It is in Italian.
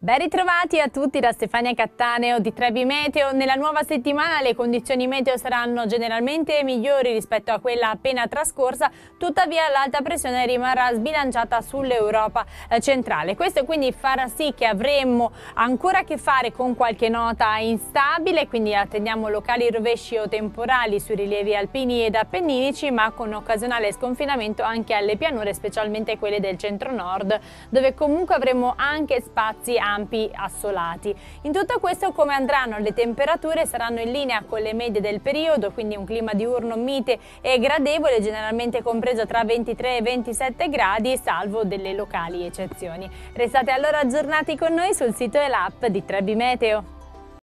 Ben ritrovati a tutti da Stefania Cattaneo di Trebi Meteo. Nella nuova settimana le condizioni meteo saranno generalmente migliori rispetto a quella appena trascorsa, tuttavia l'alta pressione rimarrà sbilanciata sull'Europa eh, centrale. Questo quindi farà sì che avremmo ancora a che fare con qualche nota instabile, quindi attendiamo locali rovesci o temporali sui rilievi alpini ed appenninici, ma con occasionale sconfinamento anche alle pianure, specialmente quelle del centro-nord, dove comunque avremo anche spazi ampi assolati. In tutto questo come andranno le temperature saranno in linea con le medie del periodo, quindi un clima diurno mite e gradevole, generalmente compreso tra 23 e 27 gradi, salvo delle locali eccezioni. Restate allora aggiornati con noi sul sito e l'app di Trebi Meteo.